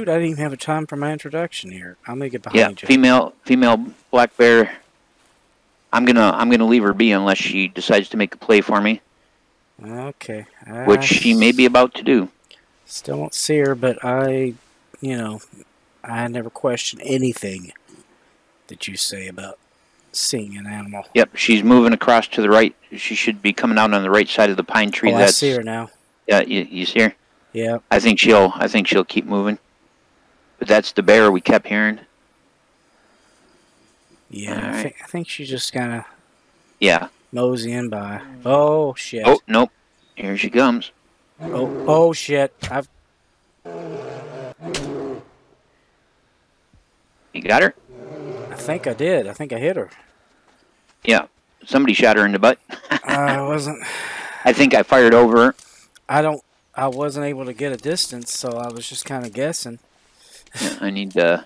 Shoot, I didn't even have a time for my introduction here. I'm gonna get behind Yeah, you. female female black bear. I'm gonna I'm gonna leave her be unless she decides to make a play for me, Okay. I which she may be about to do. Still don't see her, but I, you know, I never question anything that you say about seeing an animal. Yep, she's moving across to the right. She should be coming out on the right side of the pine tree. Oh, I see her now. yeah. You, you see her? Yeah. I think she'll I think she'll keep moving. But that's the bear we kept hearing. Yeah. I, Alright. think, I think she's just kind of Yeah. moseying by. Oh, shit. Oh nope. Here she comes. Oh, oh shit. I've You got her? I think I did. I think I hit her. Yeah. Somebody shot her in the butt. I wasn't. I think I fired over her. I don't. I wasn't able to get a distance, so I was just kind of guessing. Yeah, I need to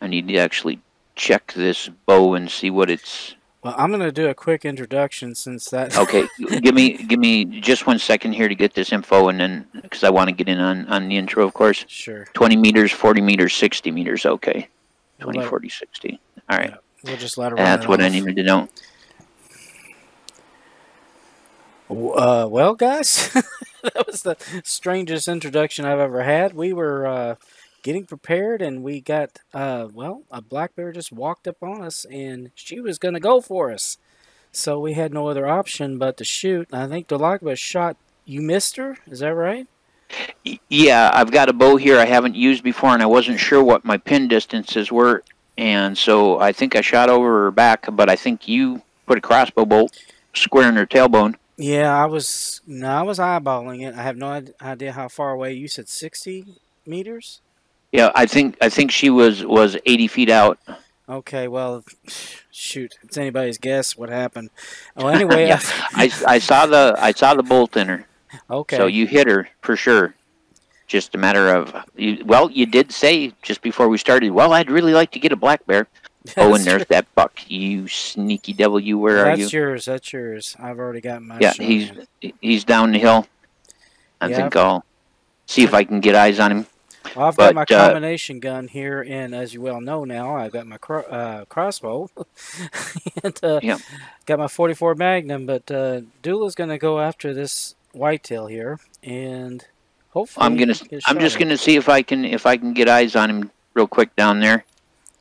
I need to actually check this bow and see what it's Well, I'm gonna do a quick introduction since that. Okay, give me give me just one second here to get this info, and then because I want to get in on on the intro, of course. Sure. Twenty meters, forty meters, sixty meters. Okay, We'll 20, let- 40, 60. All right, We'll just let her. run that's what I needed to know. Uh, well, guys, that was the strangest introduction I've ever had. We were uh, getting prepared, and we got uh, well, a black bear just walked up on us, and she was gonna go for us. So we had no other option but to shoot. I think bear shot. You missed her. Is that right? Yeah, I've got a bow here I haven't used before, and I wasn't sure what my pin distances were, and so I think I shot over her back, but I think you put a crossbow bolt square in her tailbone. Yeah, I was. No, I was eyeballing it. I have no idea how far away. You said sixty meters. Yeah, I think I think she was was eighty feet out. Okay, well, shoot, it's anybody's guess what happened. Oh, anyway, Yeah, I, I saw the I saw the bolt in her. okay. So you hit her for sure. Just a matter of you, well, you did say just before we started. Well, I'd really like to get a black bear. oh, and there's that buck. You sneaky devil! You where are you? That's yours. That's yours. I've already got my. Yeah, he's in. he's down the hill. I Yeah. think I'll see if I can get eyes on him. Well, I've got my but, uh, combination gun here, and as you well know now, I've got my cro- uh, crossbow, and uh, Yeah. got my 44 Magnum. But uh, Dula's going to go after this whitetail here, and hopefully, I'm gonna. get a I'm just gonna see if I can if I can get eyes on him real quick down there.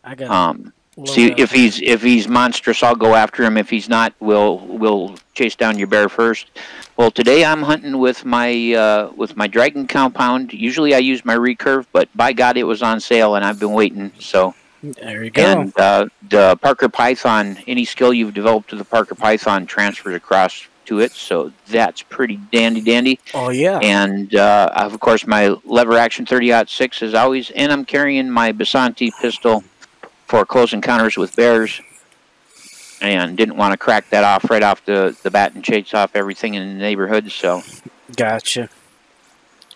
I got. Um, see up. if he's if he's monstrous, I'll go after him. If he's not, we'll we'll chase down your bear first. Well, today I'm hunting with my uh, with my dragon compound. Usually I use my recurve, but by God, it was on sale, and I've been waiting. So There you go. and uh, the Parker Python, any skill you've developed to the Parker Python transfers across to it. So that's pretty dandy dandy. oh yeah. And uh, of course, my lever action 30 six as always, and I'm carrying my Basanti pistol for close encounters with bears. And didn't want to crack that off right off the, the bat and chase off everything in the neighborhood. So Gotcha.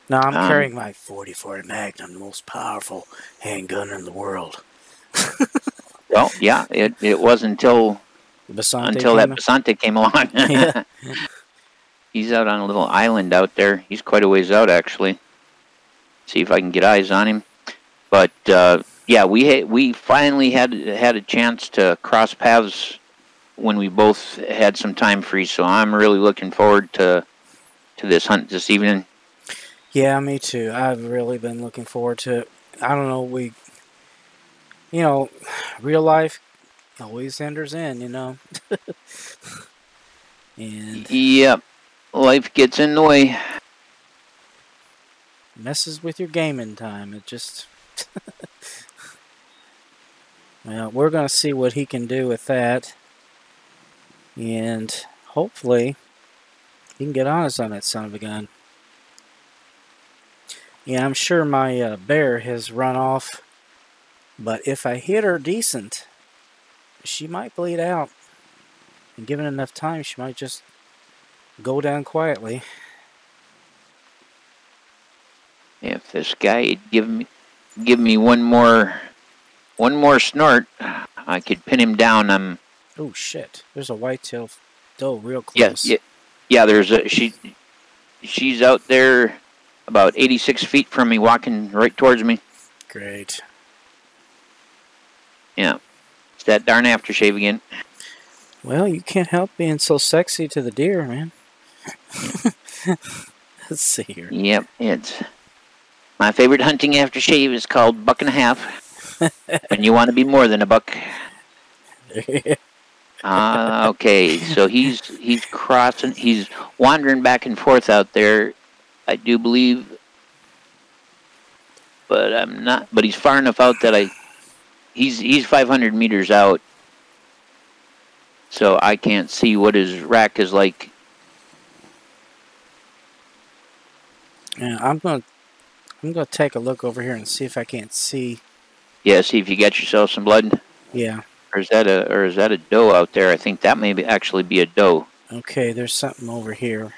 Now I'm Um, carrying my 44 Magnum, the most powerful handgun in the world. well, yeah, it, it was until Basante until that Basante came along. Yeah. He's out on a little island out there. He's quite a ways out actually. See if I can get eyes on him. But uh, yeah, we ha- we finally had had a chance to cross paths when we both had some time free. So I'm really looking forward to to this hunt this evening. Yeah, me too. I've really been looking forward to it. I don't know, we, you know, real life always enters in, you know. and Yep, life gets in the way. messes with your gaming time. It just. well, we're going to see what he can do with that. And hopefully, he can get honest on that son of a gun. Yeah, I'm sure my uh, bear has run off. But if I hit her decent, she might bleed out. And given enough time, she might just go down quietly. If this guy had given me give me one more one more snort, I could pin him down. I'm Oh shit! There's a whitetail doe real Yeah, close. yeah, yeah. There's a she. She's out there about 86 feet from me, walking right towards me. Great. Yeah. It's that darn aftershave again. Well, you can't help being so sexy to the deer, man. Let's see here. Yep, it's my favorite hunting aftershave is called buck and a half. when you want to be more than a buck. Ah, okay. So he's he's crossing. He's wandering back and forth out there. I do believe, but I'm not. But he's far enough out that I. He's he's 500 meters out, so I can't see what his rack is like. Yeah, I'm gonna I'm gonna take a look over here and see if I can't see. Yeah, see if you get yourself some blood. Yeah. Or is that a or is that a doe out there? I think that may be actually be a doe. Okay, there's something over here.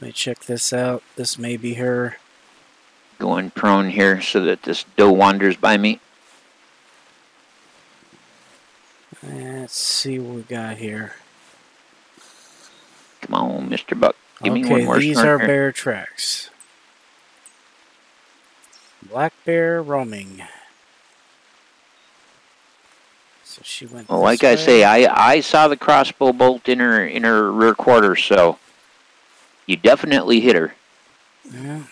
Let me check this out. This may be her. Going prone here so that this doe wanders by me. Let's see what we got here. Come on, Mr. Buck. Give me one okay, more these are here. bear tracks. Black bear roaming. So she went. Well, like I say, I I saw the crossbow bolt in her in her rear quarter, so you definitely hit her. Yeah.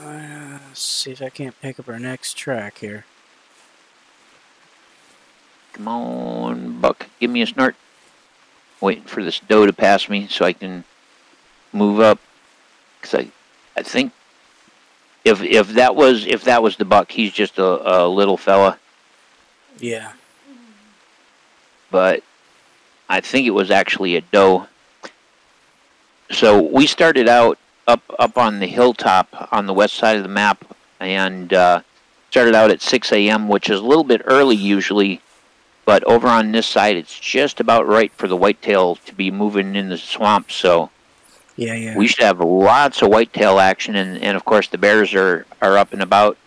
Uh, let's see if I can't pick up our next track here. Come on, Buck, give me a snort. Waiting for this doe to pass me so I can move up, cause I I think if if that was if that was the buck, he's just a, a little fella. Yeah. but I think it was actually a doe. So we started out up up on the hilltop on the west side of the map, and uh, started out at 6 a.m., which is a little bit early usually. But over on this side, it's just about right for the whitetail to be moving in the swamp. So Yeah, yeah. we should have lots of whitetail action, and, and of course the bears are, are up and about.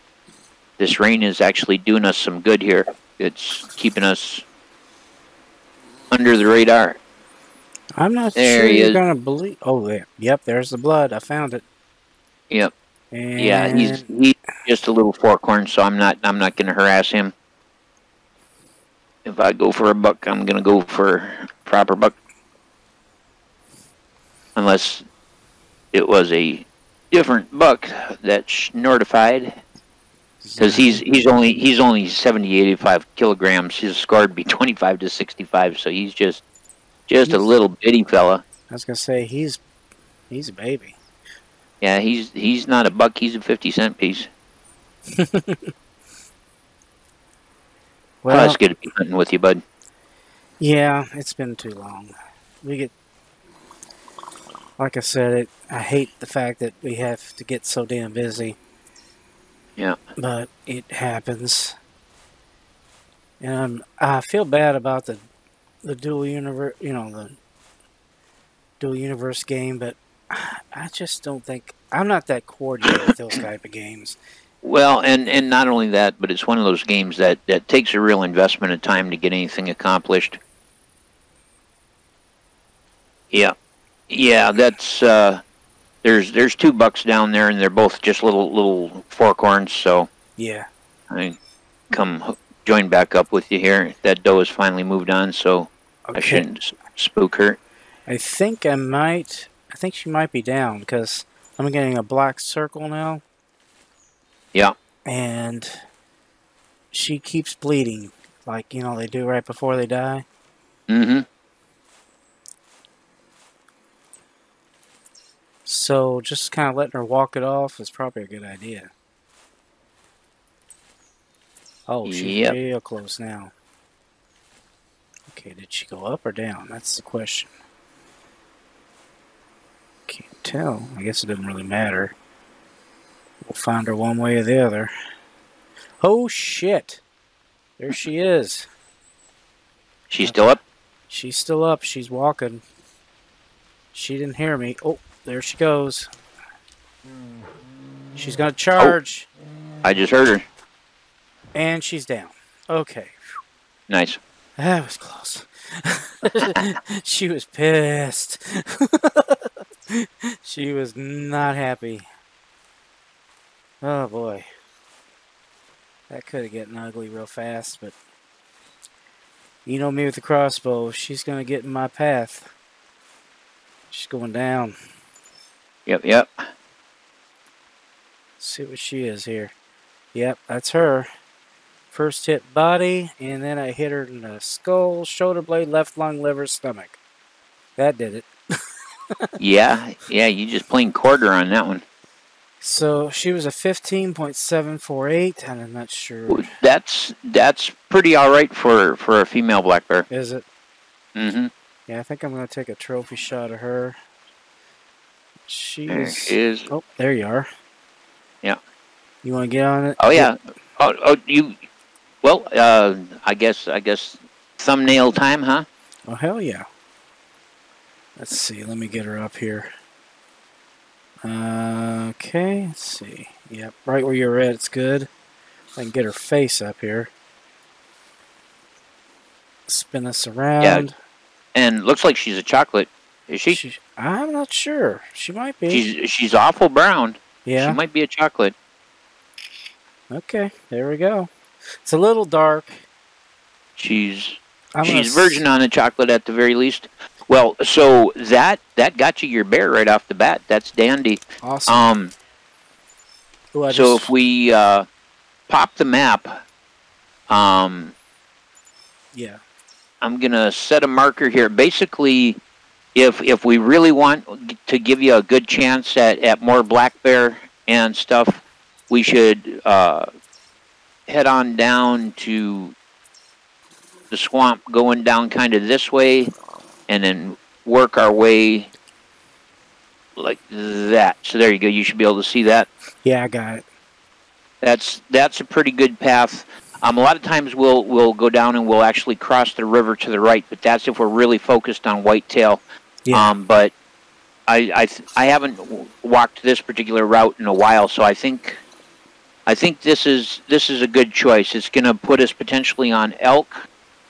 This rain is actually doing us some good here. It's keeping us under the radar. I'm not There sure you're is. gonna believe. Oh, there. Yep, there's the blood. I found it. Yep. And Yeah, he's he's just a little forkhorn, so I'm not I'm not gonna harass him. If I go for a buck, I'm gonna go for proper buck. Unless it was a different buck that's nortified. because he's he's only he's only 70 85 kilograms his score would be 25 to 65 so he's just just a little bitty fella I was gonna say he's he's a baby. yeah he's he's not a buck he's a 50 cent piece well Well, it's good to be hunting with you bud yeah, it's been too long. We get, like I said, it. I hate the fact that we have to get so damn busy. Yeah. But it happens. And I'm, I feel bad about the the dual universe, you know, the dual universe game, but I just don't think I'm not that coordinated with those type of games. well and and not only that but it's one of those games that that takes a real investment of time to get anything accomplished yeah yeah that's uh there's there's two bucks down there and they're both just little little forkhorns so Yeah. I come join back up with you here. That doe has finally moved on, so I shouldn't spook her. I think I might. I think she might be down because I'm getting a black circle now. Yeah. And she keeps bleeding, like you know they do right before they die. Mm-hmm. So just kind of letting her walk it off is probably a good idea. Oh, she's Yep. real close now. Okay, did she go up or down? That's the question. Can't tell. I guess it doesn't really matter. We'll find her one way or the other. Oh shit! There she is. She's still up. She's still up. She's walking. She didn't hear me. Oh, there she goes. Mm-hmm. She's gonna charge, oh, I just heard her. and she's down. Okay, Nice. that was close. she was pissed. she was not happy. Oh boy. That could have gotten ugly real fast, but you know me with the crossbow. She's gonna get in my path. She's going down. Yep, yep. see what she is here. Yep, that's her. First hit body, and then I hit her in the skull, shoulder blade, left lung, liver, stomach. That did it. yeah, yeah, you just plain quarter on that one. So she was a 15.748, and I'm not sure. That's that's pretty all right for for a female black bear. Is it? Mm-hmm. Yeah, I think I'm going to take a trophy shot of her. She There is. Oh, there you are. Yeah. You want to get on it? Oh yeah. Oh, oh you. Well, uh, I guess I guess thumbnail time, huh? Oh, hell yeah. Let's see. Let me get her up here. Uh, okay, let's see. Yep, right where you're at, it's good. I can get her face up here. Spin us around. Yeah. And looks like she's a chocolate. Is she? She- I'm not sure. She might be. She's she's awful brown. yeah. She might be a chocolate. Okay, there we go. It's a little dark. She's I'm she's virgin on the chocolate at the very least. Well, so that that got you your bear right off the bat. That's dandy. Awesome. Um, Ooh, so just- if we uh, pop the map, um, yeah. I'm gonna set a marker here. Basically, if if we really want to give you a good chance at, at more black bear and stuff, we should uh, head on down to the swamp, going down kind of this way, and then work our way like that. So there you go. You should be able to see that. Yeah, I got it. That's that's a pretty good path. Um, a lot of times we'll we'll go down and we'll actually cross the river to the right, but that's if we're really focused on whitetail. Yeah. Um, but I I I haven't walked this particular route in a while, so I think I think this is this is a good choice. It's going to put us potentially on elk,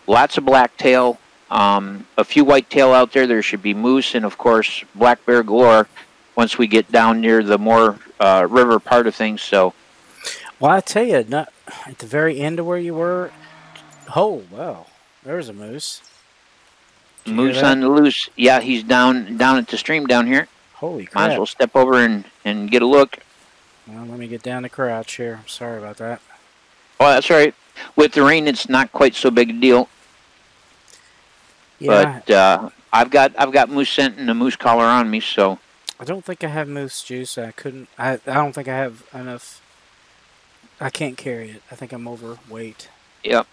lots of blacktail, um, a few whitetail out there. There should be moose and of course black bear galore once we get down near the more uh, river part of things. So. Well, I tell you, not at the very end of where you were. Oh, wow. There's a moose. Did you hear Moose on the loose. Yeah, he's down down at the stream down here. Holy crap. Might as well step over and, and get a look. Well, let me get down the crouch here. I'm sorry about that. Oh, that's all right. With the rain, it's not quite so big a deal. Yeah, But uh, I've got I've got moose scent and a moose collar on me, so I don't think I have moose juice. I couldn't. I, I don't think I have enough. I can't carry it. I think I'm overweight. yep.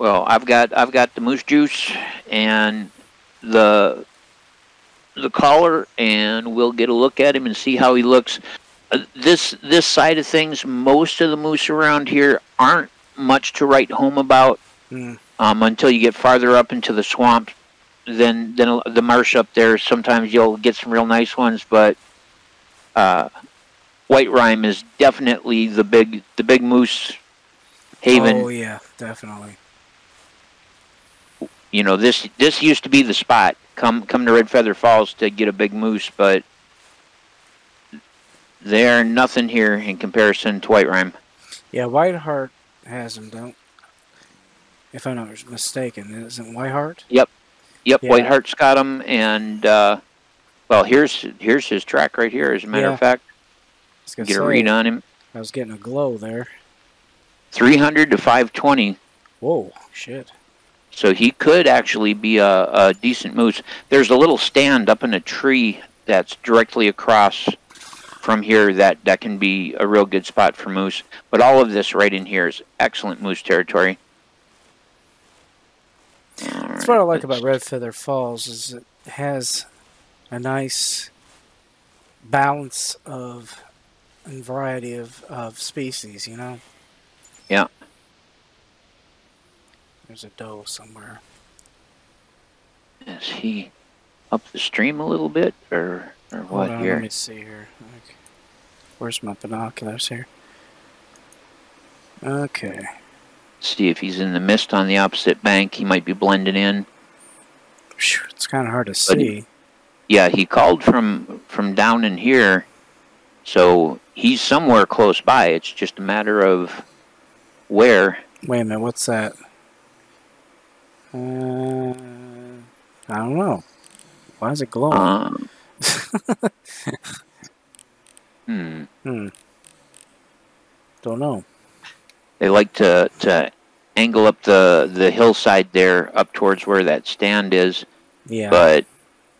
Well, I've got I've got the moose juice and the the collar, and we'll get a look at him and see how he looks. Uh, this this side of things, most of the moose around here aren't much to write home about. Hmm. um, until you get farther up into the swamp. Then, then the marsh up there. Sometimes you'll get some real nice ones, but uh, Whiterime is definitely the big, the big moose haven. Oh yeah, definitely. You know, this this used to be the spot. Come come to Redfeather Falls to get a big moose, but they're nothing here in comparison to Whiterime. Yeah, Whitehart has them. Don't. If I'm not mistaken, isn't Whitehart? Yep, Yeah. Whitehart's got them, and uh, well, here's here's his track right here. As a matter Yeah. of fact, I was gonna get a read on him. I was getting a glow there. 300 to 520. Whoa, shit. So he could actually be a, a decent moose. There's a little stand up in a tree that's directly across from here that, that can be a real good spot for moose. But all of this right in here is excellent moose territory. That's what I like about Redfeather Falls is it has a nice balance of and variety of, of species, you know? Yeah. There's a doe somewhere. Is he up the stream a little bit or, or Hold what on, here? let me see here. Okay. Where's my binoculars here? Okay. See if he's in the mist on the opposite bank. He might be blending in. It's kind of hard to But he- see. Yeah, he called from from down in here, so he's somewhere close by. It's just a matter of where. Wait a minute, what's that? Uh, I don't know. Why is it glowing? Um, hmm. hmm. Don't know. They like to to angle up the the hillside there, up towards where that stand is. Yeah. But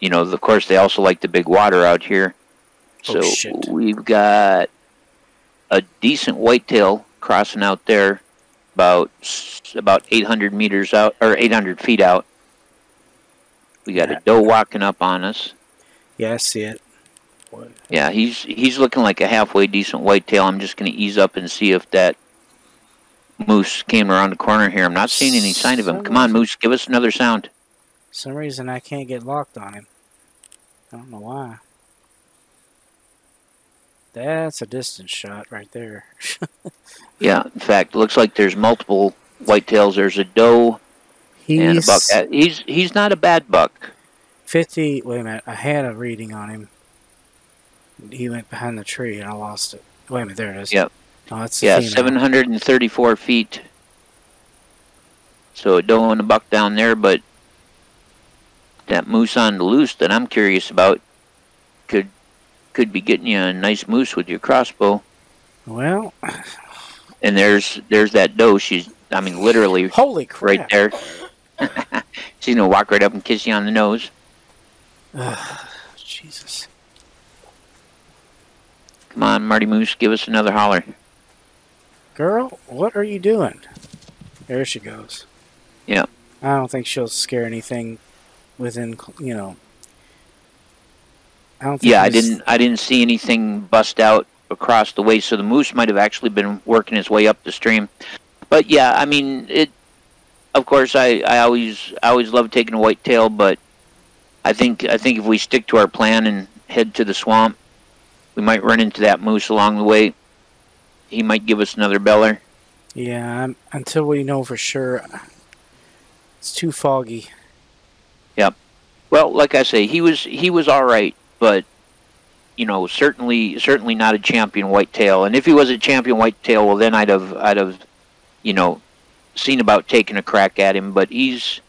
you know, of course, they also like the big water out here. Oh, So shit. we've got a decent whitetail crossing out there, about about 800 meters out or 800 feet out. We got Yeah. a doe walking up on us. yeah, I see it. What? Yeah, he's he's looking like a halfway decent whitetail. I'm just going to ease up and see if that moose came around the corner here. I'm not seeing any sign of him. Come on, moose, give us another sound. some reason I can't get locked on him. I don't know why. That's a distance shot right there. Yeah, in fact, looks like there's multiple whitetails. There's a doe and a buck. He's Uh, He's he's not a bad buck. 50. Wait a minute. I had a reading on him. He went behind the tree and I lost it. Wait a minute. There it is. Yep. Oh, that's Yeah, 734 feet. So a doe and a buck down there, but that moose on the loose that I'm curious about could could be getting you a nice moose with your crossbow. Well, And there's there's that doe. She's I mean literally holy crap. right there. She's gonna walk right up and kiss you on the nose. Ugh, Jesus. Come on, Marty Moose, give us another holler. Girl, what are you doing? There she goes. Yeah. I don't think she'll scare anything within, you know. I Yeah, I didn't I didn't see anything bust out across the way, so the moose might have actually been working his way up the stream. But yeah, I mean it. Of course, I, I always I always love taking a whitetail, but I think I think if we stick to our plan and head to the swamp, we might run into that moose along the way. He might give us another beller. Yeah, I'm, until we know for sure. It's too foggy. Yep. Well, like I say, he was he was all right, but you know, certainly certainly not a champion whitetail. And if he was a champion whitetail, well, then I'd have I'd have, you know, seen about taking a crack at him. But he's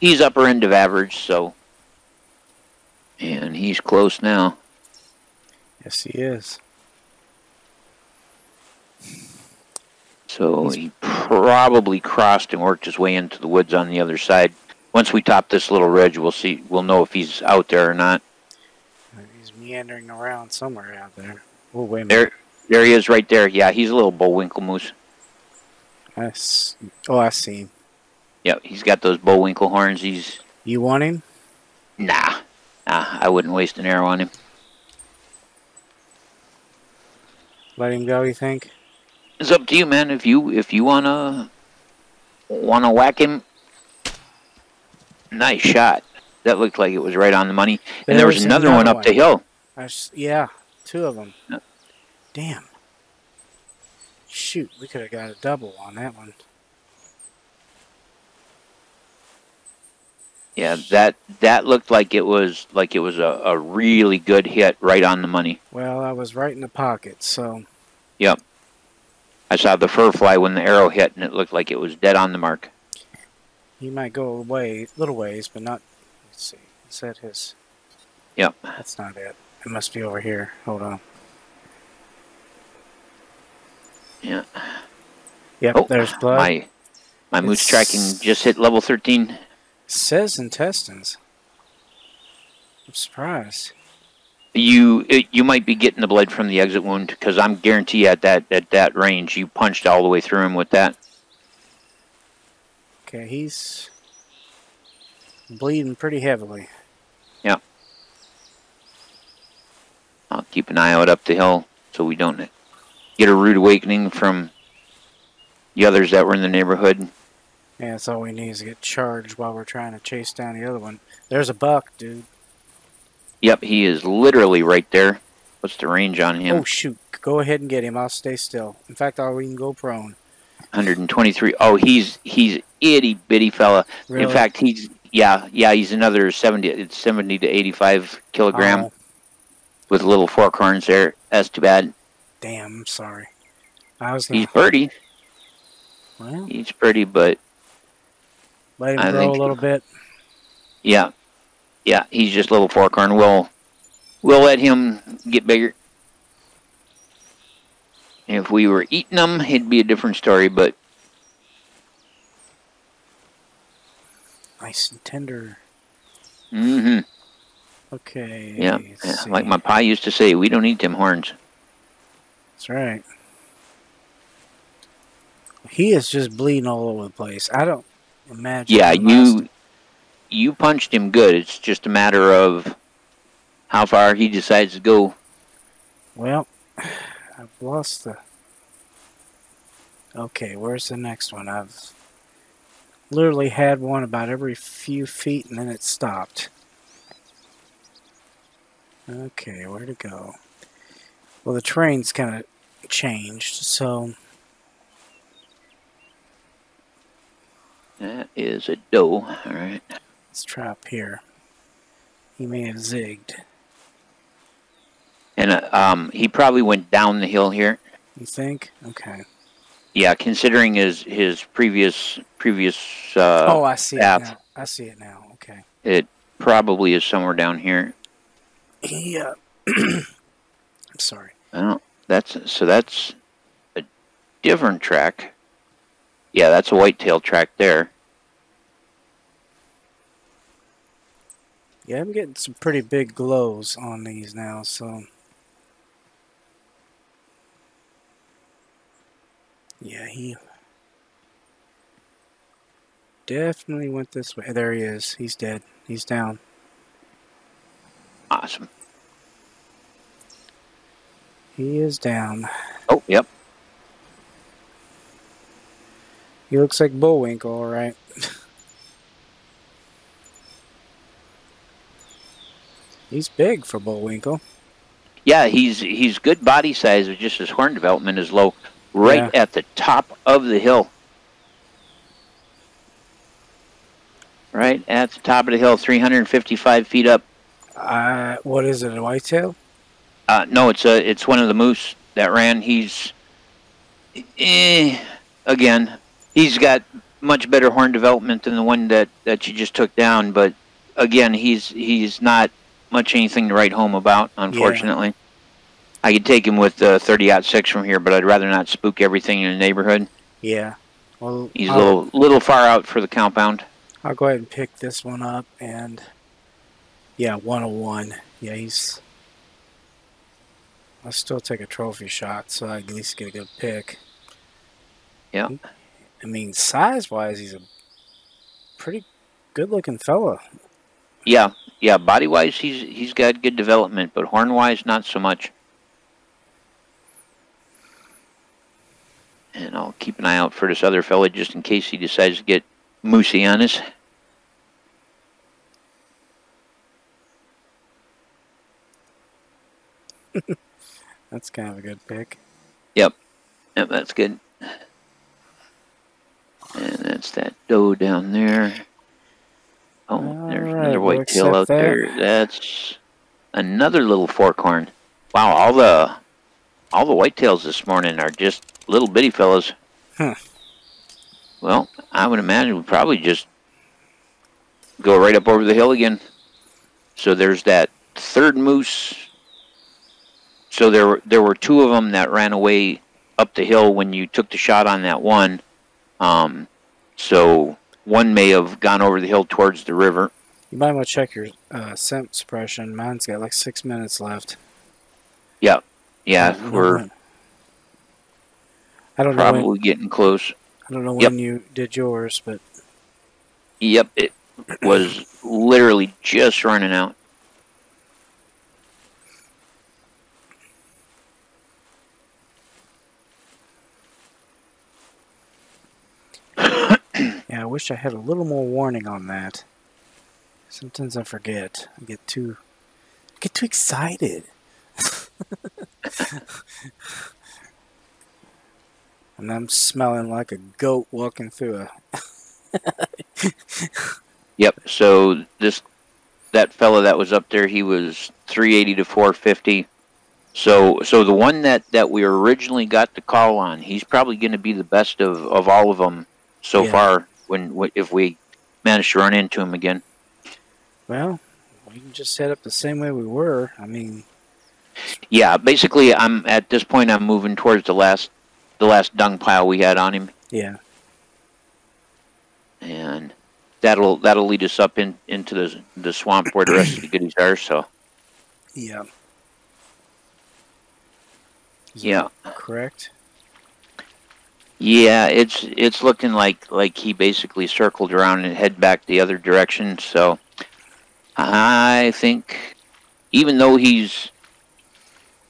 he's upper end of average, so and he's close now. Yes, he is. So He's- he probably crossed and worked his way into the woods on the other side. Once we top this little ridge, we'll see. We'll know if he's out there or not. He's meandering around somewhere out there. Oh, wait a minute. There, there he is, right there. Yeah, he's a little bullwinkle moose. I s- oh, I see him. Yep, he's got those bullwinkle horns. He's You want him? nah, nah. I wouldn't waste an arrow on him. Let him go, you think? It's up to you, man. If you if you wanna wanna whack him, nice shot. That looked like it was right on the money. And there was There's another one up the hill. I yeah, two of them. Yep. Damn. Shoot, we could have got a double on that one. Yeah, that that looked like it was like it was a, a really good hit right on the money. Well, I was right in the pocket, so Yep. I saw the fur fly when the arrow hit, and it looked like it was dead on the mark. he might go away, little ways, but not. Let's see. Is that his? Yep. That's not it. It must be over here. Hold on. Yeah. Yep, Oh, there's blood. My my moose tracking just hit level thirteen. Says intestines. I'm surprised. You it, you might be getting the blood from the exit wound because I'm guarantee at that at that range you punched all the way through him with that. Okay, he's bleeding pretty heavily. I'll keep an eye out up the hill so we don't get a rude awakening from the others that were in the neighborhood. Yeah, that's all we need is to get charged while we're trying to chase down the other one. There's a buck, dude. Yep, he is literally right there. What's the range on him? Oh shoot! Go ahead and get him. I'll stay still. In fact, I'll even go prone. 123. Oh, he's he's itty bitty fella. Really? In fact, he's yeah yeah he's another 70 it's 70 to 85 kilogram. Oh, with little fork horns there. That's too bad. Damn, I'm sorry. I was He's pretty. well, He's pretty, but let him I grow a little bit. yeah, yeah, he's just little fork horn. We'll we'll let him get bigger. If we were eating them, it'd be a different story. But Nice and tender. hmm Okay. yeah, yeah, see. like my pa used to say, we don't eat them horns. That's right. He is just bleeding all over the place. I don't imagine. Yeah, you you punched him good. It's just a matter of how far he decides to go. Well, I've lost the. Okay, where's the next one? I've literally had one about every few feet and then it stopped. Okay, where to go? Well, the terrain's kind of changed, so That is a doe. All right. let's try up here. He may have zigged. And uh, um, he probably went down the hill here. You think? Okay. Yeah, considering his his previous previous uh, oh, I see path. it now. I see it now. Okay. it probably is somewhere down here. He, uh, I'm sorry. Oh, that's so that's a different track. Yeah, that's a whitetail track there. Yeah, I'm getting some pretty big glows on these now, so. Yeah, he definitely went this way. There he is. He's dead. He's down. Awesome. He is down. Oh, yep. He looks like Bullwinkle, all right. He's big for Bullwinkle. Yeah, he's he's good body size, but just his horn development is low. Right at the top of the hill. Right at the top of the hill, 355 feet up. Uh, what is it, a whitetail? Uh, no, it's a it's one of the moose that ran. He's eh, again, he's got much better horn development than the one that that you just took down. But again, he's he's not much anything to write home about, unfortunately. I could take him with uh, 30 out six from here, but I'd rather not spook everything in the neighborhood. Yeah. Well, He's a I'll- little little far out for the compound. I'll go ahead and pick this one up and yeah, 101. Yeah, he's I'll still take a trophy shot so I at least get a good pick. Yeah. I mean, size wise, he's a pretty good looking fella. Yeah, yeah. Body wise, he's he's got good development, but horn wise, not so much. And I'll keep an eye out for this other fella just in case he decides to get moosey on us. That's kind of a good pick. Yep, that's good. And that's that doe down there. Oh, there's Alright, another we'll whitetail out that. there. That's another little fork horn. Wow, all the all the whitetails this morning are just little bitty fellas. Huh. Well, I would imagine we probably just go right up over the hill again. So there's that third moose. So there were there were two of them that ran away up the hill when you took the shot on that one. Um, so one may have gone over the hill towards the river. You might want to check your uh, scent suppression. Mine's got like six minutes left. Yeah, I don't we're I don't know when, probably getting close. I don't know Yep. when you did yours, but Yep, it was literally just running out. yeah, I wish I had a little more warning on that. Sometimes I forget. I get too I get too excited. and I'm smelling like a goat walking through a Yep. So this that fella that was up there, he was 380 to 450. So so the one that that we originally got the call on, he's probably going to be the best of of all of them so Yeah. far. When if we manage to run into him again. Well, we can just set up the same way we were. I mean, Yeah, basically, I'm at this point. I'm moving towards the last the last dung pile we had on him, yeah. and that'll that'll lead us up in into the the swamp where the rest of the goodies are. So Yeah. Is yeah. Correct. Yeah, it's it's looking like like he basically circled around and head back the other direction. So I think even though he's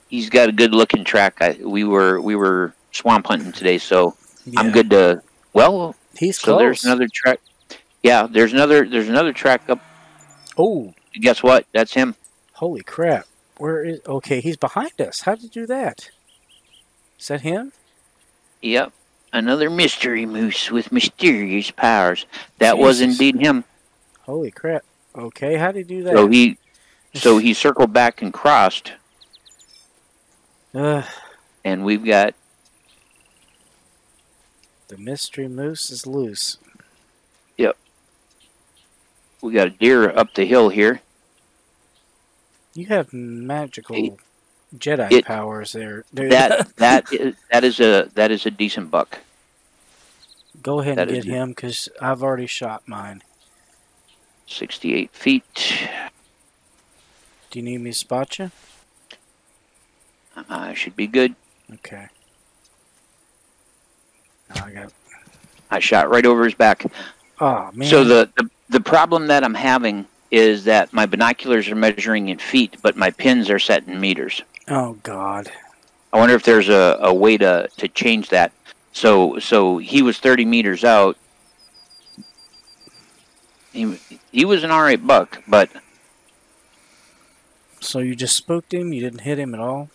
he's got a good looking track, I, we were we were swamp hunting today, so I'm good to well. He's So close. there's another track. Yeah, there's another there's another track up. Oh, Guess what? That's him. holy crap! Where is? Okay, he's behind us. How did you do that? Is that him? Yep, another mystery moose with mysterious powers. That was indeed him. Holy crap! Okay, how did he do that? So he so he circled back and crossed. Ugh, and we've got the mystery moose is loose. Yep. We got a deer up the hill here. You have magical Jedi it- powers there, dude. That that is, that is a that is a decent buck. Go ahead that and get him because I've already shot mine. Sixty-eight feet. Do you need me to spot you? Uh, should be good. Okay. I got. I shot right over his back. Oh man. So the, the the problem that I'm having is that my binoculars are measuring in feet, but my pins are set in meters. Oh God. I wonder if there's a, a way to, to change that. So so he was 30 meters out. He he was an alright buck, but So you just spooked him? You didn't hit him at all?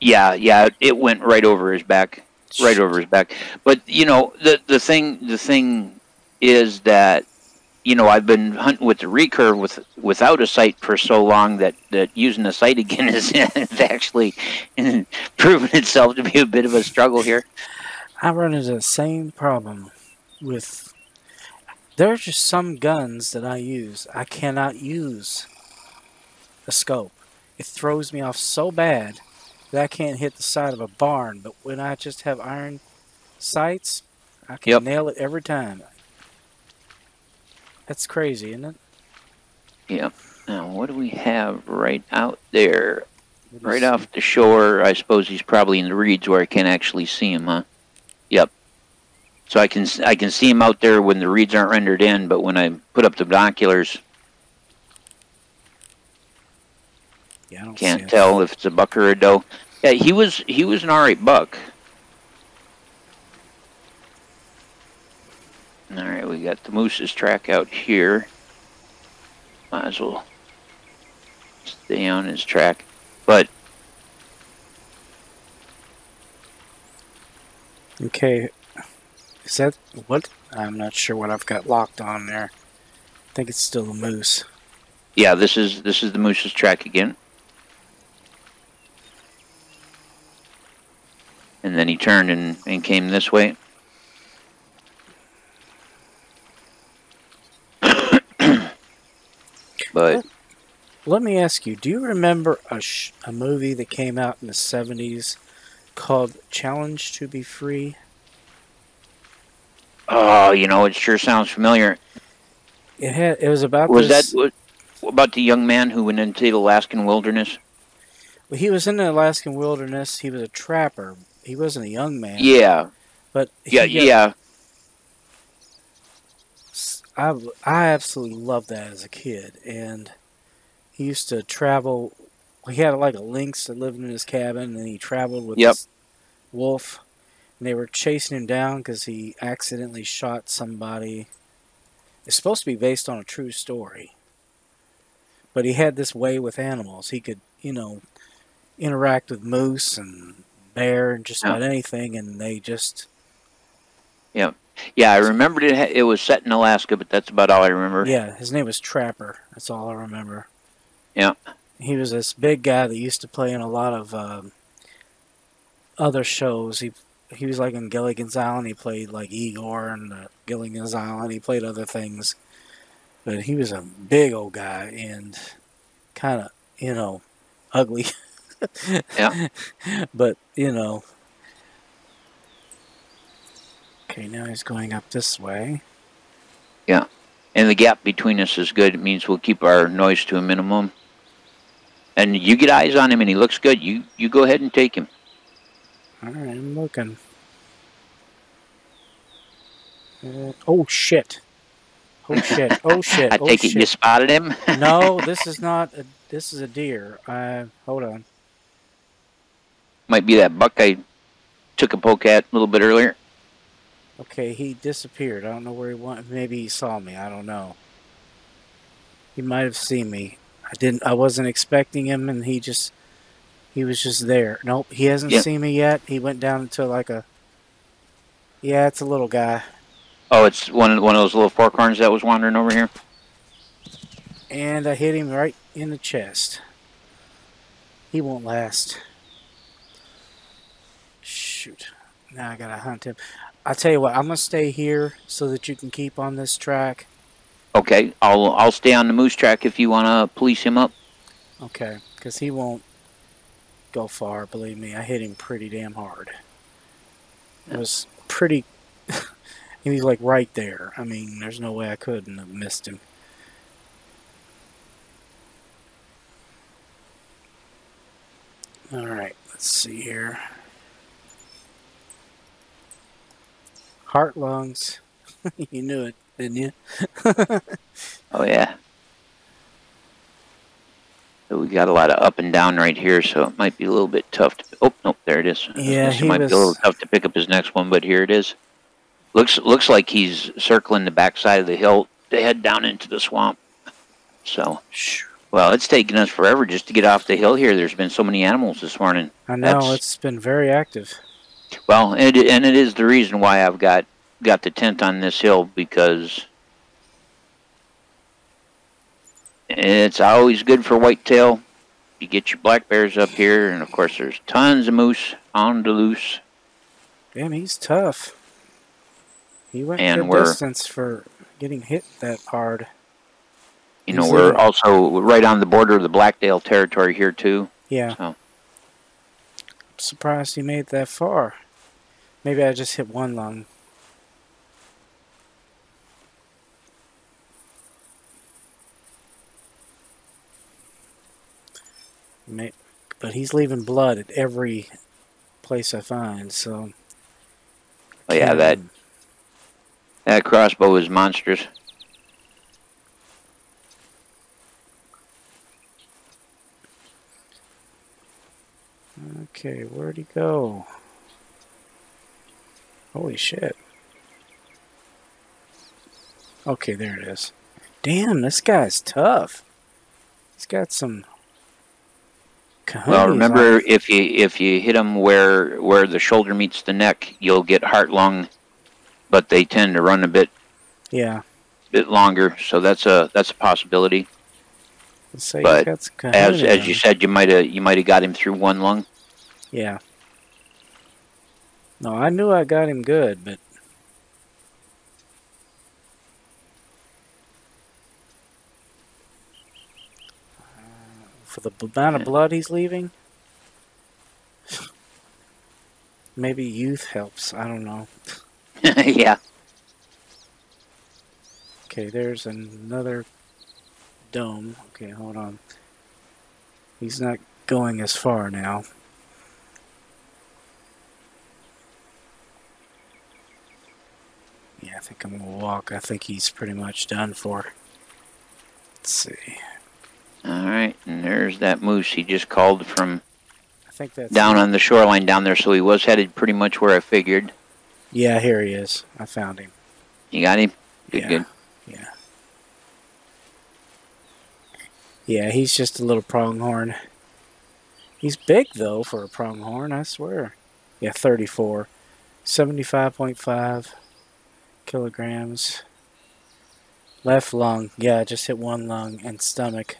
yeah yeah it went right over his back. right over his back. But you know, the the thing the thing is that you know I've been hunting with the recurve with without a sight for so long that that using a sight again is actually proven itself to be a bit of a struggle here. I run into the same problem with. There's just some guns that I use. I cannot use a scope. It throws me off so bad that I can't hit the side of a barn. But when I just have iron sights, I can Yep. nail it every time. That's crazy, isn't it? Yep. Now what do we have right out there? What do you Right off the shore. I suppose he's probably in the reeds where I can't actually see him, huh? Yep. So I can I can see him out there when the reeds aren't rendered in, but when I put up the binoculars, Yeah, I don't see Can't tell if it's a buck or a doe. Yeah, he was he was an alright buck. All right, we got the moose's track out here. Might as well stay on his track, but Okay. Is that what? I'm not sure what I've got locked on there. I think it's still a moose. yeah, this is this is the moose's track again. And then he turned and, and came this way. But Let me ask you: Do you remember a sh- a movie that came out in the '70s called "Challenge to Be Free"? oh, you know, it sure sounds familiar. It had. It was about Was that this. what, about the young man who went into the Alaskan wilderness? well, he was in the Alaskan wilderness. He was a trapper. He wasn't a young man. Yeah, But he yeah, got- yeah. I I absolutely loved that as a kid, and he used to travel. He had like a lynx that lived in his cabin, and he traveled with Yep. this wolf, and they were chasing him down because he accidentally shot somebody. It's supposed to be based on a true story, but he had this way with animals. He could, you know, interact with moose and bear and just Yeah. about anything, and they just Yeah, I remembered it. It was set in Alaska, but that's about all I remember. Yeah, his name was Trapper. That's all I remember. Yeah. He was this big guy that used to play in a lot of um, other shows. He he was like in Gilligan's Island. He played like Igor and uh, Gilligan's Island. He played other things, but he was a big old guy and kind of you know ugly. Yeah. but you know. Okay, now he's going up this way. Yeah. And the gap between us is good. It means we'll keep our noise to a minimum. And you get eyes on him, and he looks good. You you go ahead and take him. All right, I'm looking. Uh, oh shit! Oh shit! Oh shit! I oh, take it you spotted him. no, this is not. A, this is a deer. Uh, hold on. Might be that buck I took a poke at a little bit earlier. Okay, he disappeared. I don't know where he went. Maybe he saw me. I don't know. He might have seen me. I didn't. I wasn't expecting him, and he just. He was just there. Nope, he hasn't Yeah. seen me yet. He went down into like a. Yeah, it's a little guy. Oh, it's one of one of those little fork horns that was wandering over here. And I hit him right in the chest. He won't last. Shoot. Now I gotta hunt him. I'll tell you what, I'm gonna stay here so that you can keep on this track. Okay, I'll I'll stay on the moose track if you want to police him up. Okay, because he won't go far, believe me. I hit him pretty damn hard. It was pretty. he was like right there. I mean, there's no way I couldn't have missed him. Alright, let's see here. Heart lungs. you knew it, didn't you? Oh yeah. So we got a lot of up and down right here, so it might be a little bit tough to. Oh nope, there it is. Yeah, he it might was- be a little tough to pick up his next one, but here it is. Looks looks like he's circling the backside of the hill to head down into the swamp. So well, it's taken us forever just to get off the hill here. There's been so many animals this morning. I know, That's- it's been very active. Well, and it, and it is the reason why I've got got the tent on this hill because it's always good for whitetail. You get your black bears up here, and of course, there's tons of moose on the loose. Damn, he's tough. He went And we're- distance for getting hit that hard. You know, He's we're leaving- also right on the border of the Blacktail territory here too. Yeah. So. Surprised he made that far. Maybe I just hit one lung. But he's leaving blood at every place I find, so. Oh yeah, that that crossbow is monstrous. Okay, where'd he go? Holy shit. Okay, there it is. Damn, this guy's tough. He's got some. Well, remember on- if you if you hit him where where the shoulder meets the neck, you'll get heart lung, but they tend to run a bit Yeah, bit longer, so that's a that's a possibility. let's say But he's got some cojones As as you said, you might have you might have got him through one lung. Yeah. No, I knew I got him good, but. Uh, For the amount of blood he's leaving? Maybe youth helps. I don't know. yeah. Okay, there's another dome. Okay, hold on. He's not going as far now. Yeah, I think I'm gonna walk. I think he's pretty much done for. Let's see. All right, and there's that moose. He just called from I think that's down on the shoreline down there, so he was headed pretty much where I figured. Yeah, here he is. I found him. You got him. Good, yeah. good. Yeah. Yeah, he's just a little pronghorn. He's big though for a pronghorn, I swear. Yeah, 34. 75.5. kilograms. Left lung. Yeah, just hit one lung and stomach.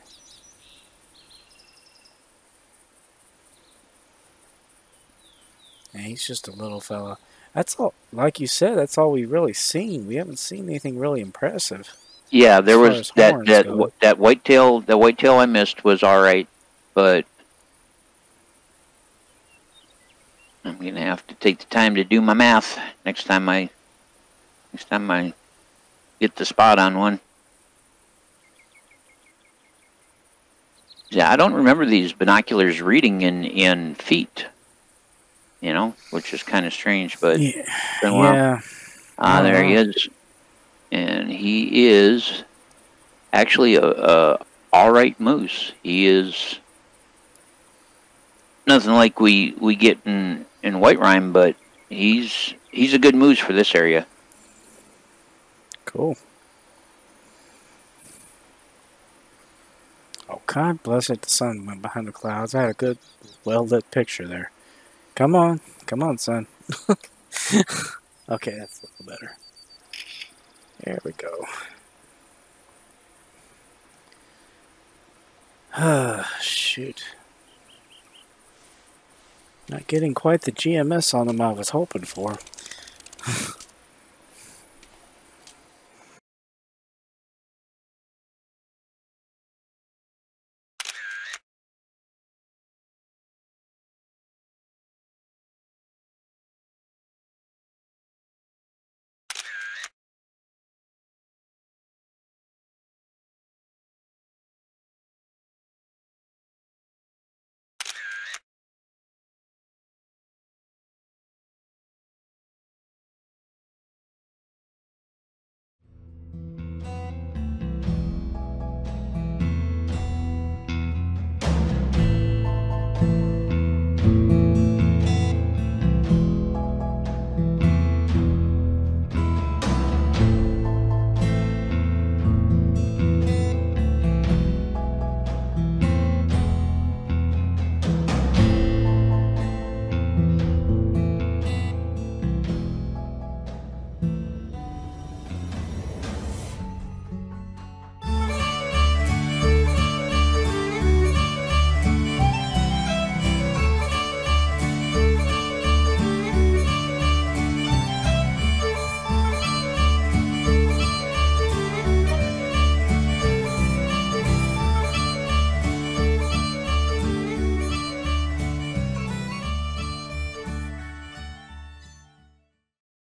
And he's just a little fella. That's all. Like you said, that's all we really seen. We haven't seen anything really impressive. Yeah, there was as that that go. that whitetail. The whitetail I missed was all right, but I'm gonna have to take the time to do my math next time I next time I get the spot on one. Yeah, I don't remember these binoculars reading in in feet. You know, which is kind of strange, but Yeah. it's been a while. Yeah. Ah, there he is, and he is actually a, a all right moose. He is nothing like we we get in in Whiterime, but he's he's a good moose for this area. Cool. Oh, God bless it. The sun went behind the clouds. I had a good, well lit picture there. Come on. Come on, son. okay, that's a little better. There we go. Ah, shoot. Not getting quite the GMS on them I was hoping for.